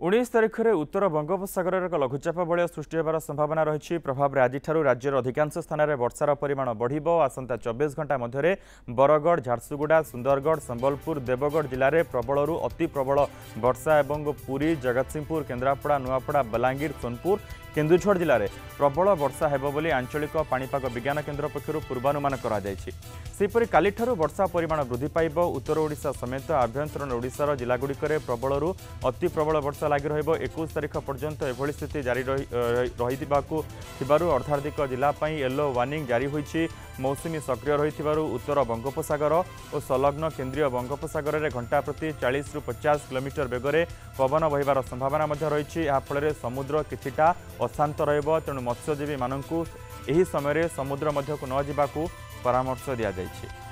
ଉଣେଇଶ ତାରିଖରେ ଉତ୍ତର ବଙ୍ଗୋପସାଗରରେ ଏକ ଲଘୁଚାପ ବଳୟ ସୃଷ୍ଟି ହେବାର ସମ୍ଭାବନା ରହିଛି। ପ୍ରଭାବରେ ଆଜିଠାରୁ ରାଜ୍ୟର ଅଧିକାଂଶ ସ୍ଥାନରେ ବର୍ଷାର ପରିମାଣ ବଢ଼ିବ। ଆସନ୍ତା ଚବିଶ ଘଣ୍ଟା ମଧ୍ୟରେ ବରଗଡ଼ ଝାରସୁଗୁଡ଼ା ସୁନ୍ଦରଗଡ଼ ସମ୍ବଲପୁର ଦେବଗଡ଼ ଜିଲ୍ଲାରେ ପ୍ରବଳରୁ ଅତି ପ୍ରବଳ ବର୍ଷା ଏବଂ ପୁରୀ ଜଗତସିଂହପୁର କେନ୍ଦ୍ରାପଡ଼ା ନୂଆପଡ଼ା ବଲାଙ୍ଗୀର ସୋନପୁର କେନ୍ଦୁଝର ଜିଲ୍ଲାରେ ପ୍ରବଳ ବର୍ଷା ହେବ ବୋଲି ଆଞ୍ଚଳିକ ପାଣିପାଗ ବିଜ୍ଞାନ କେନ୍ଦ୍ର ପକ୍ଷରୁ ପୂର୍ବାନୁମାନ କରାଯାଇଛି। ସେହିପରି କାଲିଠାରୁ ବର୍ଷା ପରିମାଣ ବୃଦ୍ଧି ପାଇବ। ଉତ୍ତର ଓଡ଼ିଶା ସମେତ ଆଭ୍ୟନ୍ତରୀଣ ଓଡ଼ିଶାର ଜିଲ୍ଲାଗୁଡ଼ିକରେ ପ୍ରବଳରୁ ଅତି ପ୍ରବଳ ବର୍ଷା ଲାଗି ରହିବ। ଏକୋଇଶ ତାରିଖ ପର୍ଯ୍ୟନ୍ତ ଏଭଳି ସ୍ଥିତି ଜାରି ରହିବାକୁ ଥିବାରୁ ଅର୍ଦ୍ଧାଧିକ ଜିଲ୍ଲା ପାଇଁ ୟେଲୋ ୱାର୍ଣ୍ଣିଂ ଜାରି ହୋଇଛି। ମୌସୁମୀ ସକ୍ରିୟ ରହିଥିବାରୁ ଉତ୍ତର ବଙ୍ଗୋପସାଗର ଓ ସଂଲଗ୍ନ କେନ୍ଦ୍ରୀୟ ବଙ୍ଗୋପସାଗରରେ ଘଣ୍ଟା ପ୍ରତି ଚାଳିଶରୁ ପଚାଶ କିଲୋମିଟର ବେଗରେ ପବନ ବହିବାର ସମ୍ଭାବନା ମଧ୍ୟ ରହିଛି। ଏହାଫଳରେ ସମୁଦ୍ର କିଛିଟା ଅଶାନ୍ତ ରହିବ। ତେଣୁ ମତ୍ସ୍ୟଜୀବୀମାନଙ୍କୁ ଏହି ସମୟରେ ସମୁଦ୍ର ମଧ୍ୟକୁ ନ ଯିବାକୁ ପରାମର୍ଶ ଦିଆଯାଇଛି।